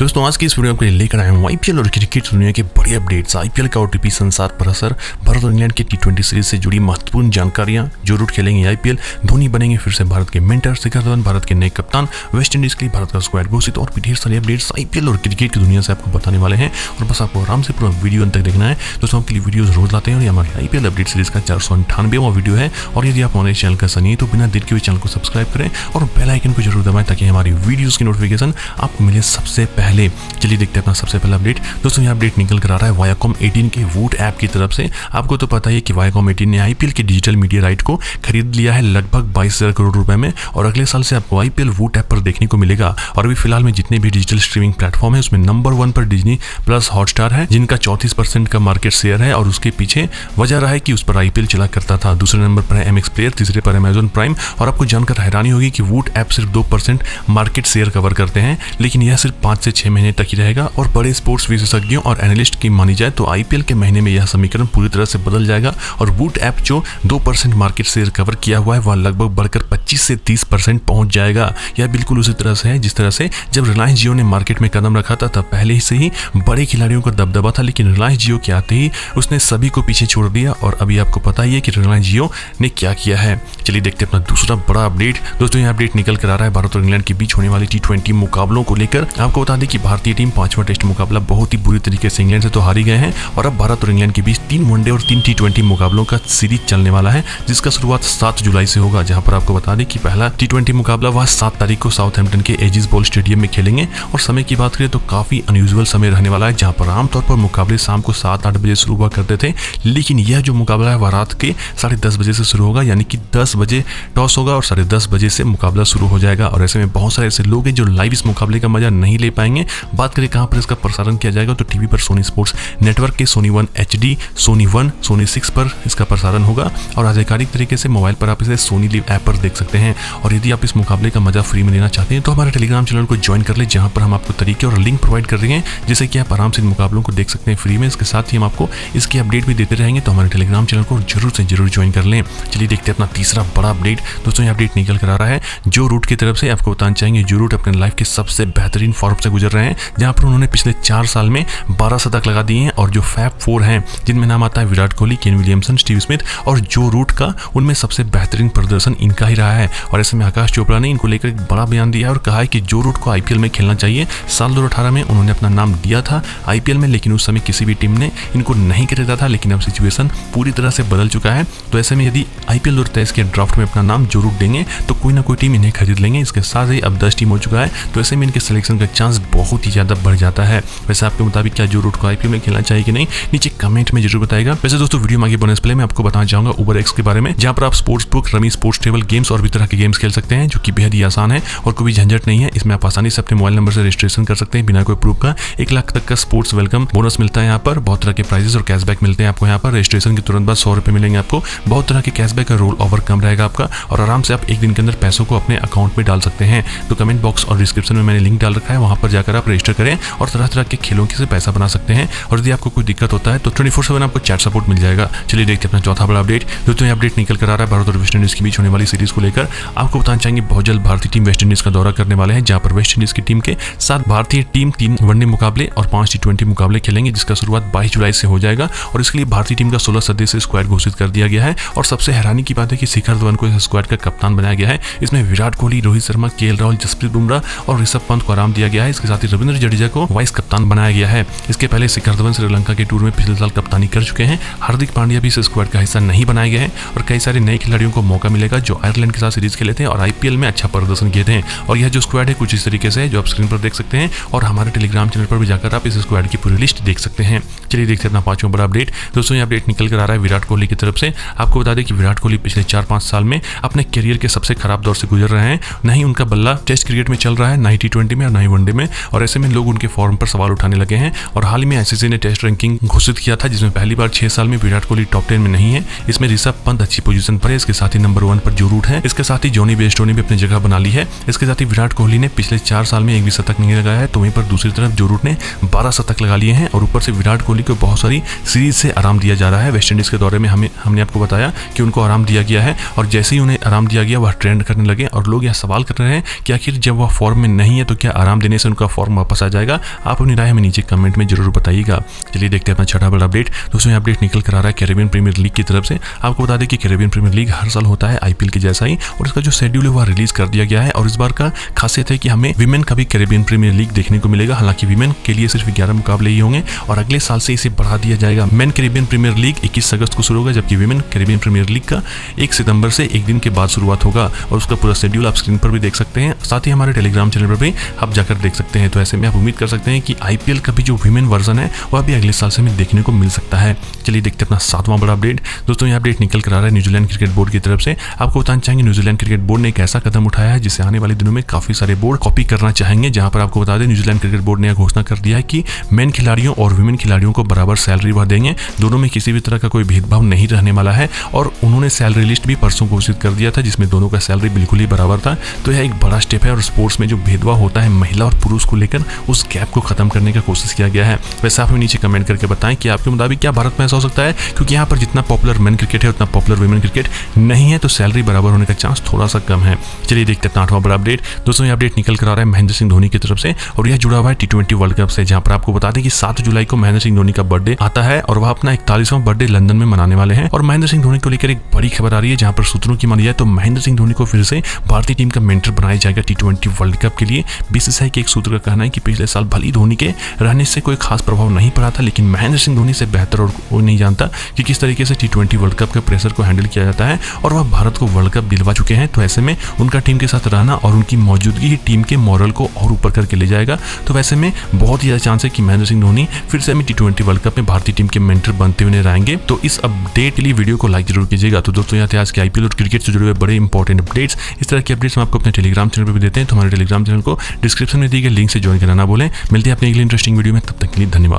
दोस्तों, आज की इस वीडियो में लेकर आए हूँ आईपीएल और क्रिकेट दुनिया के बड़े अपडेट्स आईपीएल का ओटीपी संसार पर असर, भारत और इंग्लैंड की टी सीरीज़ से जुड़ी महत्वपूर्ण जानकारियाँ। जो रूट खेलेंगे आईपीएल धोनी बनेंगे फिर से भारत के मेंटर शिखर धवन, भारत के नए कप्तान। वेस्ट इंडीज के लिए भारत का स्क्वाड घोषित और भी ढेर सारे अपडेट्स आईपीएल और क्रिकेट की दुनिया से आपको बताने वाले हैं और बस आपको आराम से पूरा वीडियो अंत तक देखना है। दोस्तों, आपके लिए वीडियो रोज लाते हैं और हमारे आईपीएल अपडेट सीरीज़ का चार सौ वीडियो है। और यदि आप हमारे चैनल का सनी तो बिना देर के हुए चैनल को सब्सक्राइब करें और बेल आइकन को ज़रूर दबाएँ ताकि हमारी वीडियोस की नोटिफिकेशन आपको मिले सबसे पहले। चलिए देखते हैं अपना सबसे पहला अपडेट। दोस्तों ये अपडेट निकल कर आ रहा है वायाकॉम 18 के वूट ऐप की तरफ़ से। आपको तो पता है कि वायाकॉम 18 ने आईपीएल के डिजिटल मीडिया राइट को खरीद लिया है लगभग बाईस करोड़ रुपए में, और अगले साल से आपको आईपीएल वूट ऐप पर देखने को मिलेगा। और अभी फ़िलहाल में जितने भी डिजिटल स्ट्रीमिंग प्लेटफॉर्म है, उसमें नंबर वन पर डिजनी प्लस हॉटस्टार है, जिनका चौंतीस का मार्केट शेयर है, और उसके पीछे वजह रहा है कि उस पर आईपीएल चला करता था। दूसरे नंबर पर है एमएक्स प्लेयर तीसरे पर अमेजोन प्राइम और आपको जानकर हैरानी होगी कि वूट ऐप सिर्फ़ दो मार्केट शेयर कवर करते हैं, लेकिन यह सिर्फ़ पाँच से छह महीने तक ही रहेगा और बड़े स्पोर्ट्स विशेषज्ञों और एनालिस्ट की मानी जाए तो आईपीएल के महीने में यह समीकरण पूरी तरह से बदल जाएगा और बूट ऐप जो दो परसेंट मार्केट से रिकवर किया हुआ है, वह लगभग बढ़कर 25 से 30 परसेंट पहुँच जाएगा। यह बिल्कुल उसी तरह से है, जिस तरह से जब रिलायंस जियो ने मार्केट में कदम रखा था, तब पहले ही से ही बड़े खिलाड़ियों का दबदबा था, लेकिन रिलायंस जियो के आते ही उसने सभी को पीछे छोड़ दिया और अभी आपको पता ही है कि रिलायंस जियो ने क्या किया है। चलिए देखते अपना दूसरा बड़ा अपडेट। दोस्तों, यह अपडेट निकल कर आ रहा है भारत और इंग्लैंड के बीच होने वाली टी मुकाबलों को लेकर। आपको बता दें कि भारतीय टीम पांचवा टेस्ट मुकाबला बहुत ही बुरी तरीके से इंग्लैंड से तो हारी गए हैं और अब भारत और इंग्लैंड के बीच तीन वनडे और तीन टी मुकाबलों का सीरीज़ चलने वाला है, जिसका शुरुआत सात जुलाई से होगा, जहाँ पर आपको बता दें कि पहला टी मुकाबला वह सात तारीख को साउथ के एजिस बॉल स्टेडियम में खेलेंगे। और समय की बात करें तो काफ़ी अनयूजल समय रहने वाला है, जहाँ पर आमतौर पर मुकाबले शाम को सात आठ बजे शुरू हुआ करते थे, लेकिन यह जो मुकाबला है वह रात के साढ़े दस बजे से शुरू होगा, यानी कि दस बजे टॉस होगा और साढ़े दस बजे से मुकाबला शुरू हो जाएगा। और ऐसे में बहुत सारे ऐसे लोग हैं जो लाइव इस मुकाबले का मज़ा नहीं ले पाएँगे। बात करें कहाँ पर इसका प्रसारण किया जाएगा तो टीवी पर सोनी स्पोर्ट्स नेटवर्क के Sony one H Sony one Sony six पर इसका प्रसारण होगा। और आधिकारिक तरीके से मोबाइल पर आप इसे सोनी लिव ऐप पर देख सकते हैं। और यदि आप इस मुकाबले का मज़ा फ्री में लेना चाहते हैं तो हमारे टेलीग्राम चैनल को ज्वाइन कर ले, जहाँ पर हम आपको तरीके और लिंक प्रोवाइड कर रहे हैं, जिससे कि आप आराम से इन मुकाबलों को देख सकते हैं फ्री में। इसके साथ ही हम आपको इसकी अपडेट भी देते रहेंगे तो हमारे टेलीग्राम चैनल को ज़रूर से ज़रूर ज्वाइन कर लें। चलिए देखते हैं अपना तीसरा बड़ा अपडेट दोस्तों, ये अपडेट निकल कर आ रहा है। जो रूट की तरफ़ से आपको बताना चाहेंगे, जो रूट अपने लाइफ के सबसे बेहतरीन फॉर्म से गुजर रहे हैं, जहाँ पर उन्होंने पिछले चार साल में बारह शतक लगा दिए हैं और जो फैप फोर हैं, जिनमें नाम आता है Virat Kohli, Kane Williamson, Steve Smith और जो रूट का, उनमें सबसे बेहतरीन प्रदर्शन इनका ही रहा है। और ऐसे में आकाश चोपड़ा ने इनको लेकर एक बड़ा बयान दिया और कहा है कि जो रूट को आईपीएल में खेलना चाहिए, साल दो हज़ार अठारह में उन्होंने अपना नाम दिया था आईपीएल में, लेकिन उस समय किसी भी टीम ने इनको नहीं खरीदा था, लेकिन अब सिचुएशन पूरी तरह से बदल चुका है। तो ऐसे में यदि आईपीएल तेईस के ड्राफ्ट में अपना नाम ज़रूर देंगे तो कोई ना कोई टीम इन्हें खरीद लेंगे। इसके साथ ही अब दस टीम हो चुका है तो ऐसे में इनके सिलेक्शन का चांस बहुत ही ज़्यादा बढ़ जाता है। वैसे आपके मुताबिक क्या जो रूट को आईपीएल में खेलना चाहिए कि नहीं, नीचे कमेंट में ज़रूर बताएगा। वैसे दोस्तों वीडियो में आगे बढ़ने से पहले मैं आपको बताना चाहूँगा उबर एक्स के बारे में, जहाँ पर आप sports book rummy sports table games और भी तरह के गेम्स खेल सकते हैं, जो कि बेहद ही आसान है और कोई झंझट नहीं है। इसमें आप आसानी से अपने मोबाइल नंबर से रजिस्ट्रेशन कर सकते हैं बिना कोई प्रूफ का। एक लाख तक का स्पोर्ट्स वेलकम बोनस मिलता है यहाँ पर। बहुत तरह के प्राइजेस और कैशबैक मिलते हैं आपको यहाँ पर। रजिस्ट्रेशन के तुरंत बाद सौ रुपए मिलेंगे आपको। बहुत तरह के कैशबैक का रोल ओवर कम रहेगा आपका और आराम से आप एक दिन के अंदर पैसों को अपने अकाउंट में डाल सकते हैं। तो कमेंट बॉक्स और डिस्क्रिप्शन में मैंने लिंक डाल रखा है, वहाँ पर जाकर आप रजिस्टर करें और तरह तरह के खेलों के से पैसा बना सकते हैं। और यदि आपको कोई दिक्कत होता है तो ट्वेंटी फोर सेवन आपको चैट सपोर्ट मिल जाएगा। चलिए देखते हैं अपना चौथा बड़ा अपडेट दोस्तों, ये अपडेट निकल कर आ रहा है। भारत और वेस्ट इंडीज के बीच होने वाली सीरीज़ को लेकर। आपको बताना चाहेंगे, बहुत जल्द भारतीय टीम वेस्ट इंडीज का दौरा करने वाले हैं, जहाँ पर वेस्ट इंडीज की टीम के साथ भारतीय टीम तीन वनडे मुकाबले और पाँच टी मुकाबले खेलेंगे, जिसका शुरुआत बाईस जुलाई से हो जाएगा। और इसके लिए भारतीय टीम का सोलह सदस्य स्क्वाड घोषित कर दिया गया है। और सबसे हैरानी की बात है कि शिखर धवन को इस स्क्वाड का कप्तान बनाया गया है। इसमें विराट कोहली, रोहित शर्मा, के राहुल, जसप्रीत बुमराह और ऋषभ पंत को आराम दिया गया है। इसके साथ ही। रविंद्र जडेजा को वाइस कप्तान बनाया गया है। इसके पहले शिखर धवन श्रीलंका के टूर में पिछले साल कप्तानी कर चुके हैं। हार्दिक पांड्या भी इस स्क्वाड का हिस्सा नहीं बनाए गए हैं और कई सारे नए खिलाड़ियों को मौका मिलेगा जो आयरलैंड के साथ सीरीज़ खेले थे और आईपीएल में अच्छा प्रदर्शन किए थे। और यह जो स्क्वाड है कुछ इस तरीके से जो आप स्क्रीन पर देख सकते हैं और हमारे टेलीग्राम चैनल पर भी जाकर आप इस स्क्वाड की पूरी लिस्ट देख सकते हैं। चलिए देखते हैं अपना पांचवा बड़ा अपडेट दोस्तों, ये अपडेट निकल कर आ रहा है विराट कोहली की तरफ़ से। आपको बता दें कि विराट कोहली पिछले चार पाँच साल में अपने करियर के सबसे खराब दौर से गुजर रहे हैं। न ही उनका बल्ला टेस्ट क्रिकेट में चल रहा है, ना ही टी में और ना ही वनडे में। और ऐसे में लोग उनके फॉर्म पर सवाल उठाने लगे हैं और हाल ही में आईसीसी ने टेस्ट रैंकिंग घोषित किया था, जिसमें पहली बार छह साल में विराट कोहली टॉप टेन में नहीं है। इसमें ऋषभ पंत अच्छी पोजीशन पर है, इसके साथ ही नंबर वन पर जो रूट है, इसके साथ ही जोनी बेस्टो ने भी अपनी जगह बना ली है। इसके साथ ही विराट कोहली ने पिछले चार साल में एक भी शतक नहीं लगाया है तो वहीं पर दूसरी तरफ़ जो रूट ने बारह शतक लगा लिए हैं और ऊपर से विराट कोहली को बहुत सारी सीरीज़ से आराम दिया जा रहा है। वेस्ट इंडीज के दौरे में हमें, हमने आपको बताया कि उनको आराम दिया गया है और जैसे ही उन्हें आराम दिया गया, वह ट्रेंड करने लगे और लोग यह सवाल कर रहे हैं कि आखिर जब वह फॉर्म में नहीं है तो क्या आराम देने से उनका फॉर्म वापस आ जाएगा। आप अपनी राय हमें नीचे कमेंट में ज़रूर बताइएगा। चलिए देखते हैं अपना छठा बड़ा अपडेट दोस्तों अपडेट निकल कर आ रहा है कैरेबियन प्रीमियर लीग की तरफ़ से। आपको बता दें कि कैरेबियन प्रीमियर लीग हर साल होता है आईपीएल के जैसा ही, और इसका जो शेड्यूल है वह रिलीज़ कर दिया गया है। और इस बार का खासियत है कि हमें विमेन का भी कैरेबियन प्रीमियर लीग देखने को मिलेगा। हालाँकि विमेन के लिए सिर्फ़ ग्यारह मुकाबले ही होंगे, और अगले साल से इसे बढ़ा दिया जाएगा। मेन कैरेबियन प्रीमियर लीग इक्कीस अगस्त को शुरू होगा, जबकि विमेन कैरेबियन प्रीमियर लीग का एक सितंबर से एक दिन के बाद शुरुआत होगा। और उसका पूरा शेड्यूल आप स्क्रीन पर भी देख सकते हैं। साथ ही हमारे टेलीग्राम चैनल पर भी आप जाकर देख सकते हैं। तो ऐसे में आप उम्मीद कर सकते हैं कि आईपीएल का भी जो विमेन वर्जन है वह भी अगले साल से हमें देखने को मिल सकता है। चलिए देखते हैं अपना सातवां बड़ा अपडेट दोस्तों ये अपडेट निकल कर आ रहा है न्यूजीलैंड क्रिकेट बोर्ड की तरफ़ से। आपको बताना चाहेंगे न्यूजीलैंड क्रिकेट बोर्ड ने एक ऐसा कदम उठाया है जिसे आने वाले दिनों में काफ़ी सारे बोर्ड कॉपी करना चाहेंगे, जहाँ पर आपको बता दें न्यूजीलैंड क्रिकेट बोर्ड ने यह घोषणा कर दिया है कि मेन खिलाड़ियों और वुमेन खिलाड़ियों को बराबर सैलरी वह देंगे। दोनों में किसी भी तरह का कोई भेदभाव नहीं रहने वाला है, और उन्होंने सैलरी लिस्ट भी परसों घोषित कर दिया था, जिसमें दोनों का सैलरी बिल्कुल ही बराबर था। तो यह एक बड़ा स्टेप है, और स्पोर्ट्स में जो भेदभाव होता है, महिला और पुरुष को लेकर उस गैप को खत्म करने का कोशिश किया गया है। वैसे आप हमें नीचे कमेंट करके बताएँ कि आपके मुताबिक क्या भारत में ऐसा हो सकता है? क्योंकि यहाँ पर जितना पॉपुलर मेन क्रिकेट है, उतना पॉपुलर वुमेन क्रिकेट नहीं है तो सैलरी बराबर होने का चांस थोड़ा सा कम है। चलिए देखते हैं आठवां बड़ा अपडेट दोस्तों, ये अपडेट निकल कर आ रहा है महेंद्र सिंह धोनी की तरफ़ से, और यह जुड़ा हुआ है टी ट्वेंटी वर्ल्ड कप से, जहाँ पर आपको बता दें कि सात जुलाई को महेंद्र सिंह धोनी का बर्थडे आता है, और वह अपना इकतालीसवां बर्थडे लंदन में मनाने वाले हैं। और महेंद्र सिंह धोनी को लेकर एक बड़ी खबर आ रही है, जहाँ पर सूत्रों की मानी जाए तो महेंद्र सिंह धोनी को फिर से भारतीय टीम का मेंटर बनाया जाएगा टी वर्ल्ड कप के लिए। बीसीसीआई के एक सूत्र कहना है कि पिछले साल भली धोनी के रहने से कोई खास प्रभाव नहीं पड़ा था, लेकिन महेंद्र सिंह धोनी से बेहतर और कोई नहीं जानता कि किस तरीके से टी वर्ल्ड कप के प्रेशर को हैंडल किया जाता है और वह भारत को वर्ल्ड कप दिलवा चुके हैं। तो ऐसे में उनका टीम के साथ रहना और उनकी मौजूदगी ही टीम के मॉरल को और ऊपर करके ले जाएगा। तो वैसे में बहुत ही ज़्यादा चांस है कि महेंद्र सिंह धोनी फिर से हमें टी वर्ल्ड कप में भारतीय टीम के मेंटर बनते हुए रहेंगे। तो इस अपडेट के लिए वीडियो को लाइक ज़रूर कीजिएगा। तो दोस्तों, यहाँ आज के आईपीएल और क्रिकेट से जुड़े हुए बड़े इंपॉर्टेंट अपडेट्स इस तरह के अपडेट्स हम आपको अपने टेलीग्राम चैनल पर भी देते हैं। तो हमारे टेलीग्राम चैनल को डिस्क्रिप्शन में दी गई लिंक से ज्वाइन करना ना बोलें मिलते हैं अपने अगले इंटरेस्टिंग वीडियो में। तब तक के लिए धन्यवाद।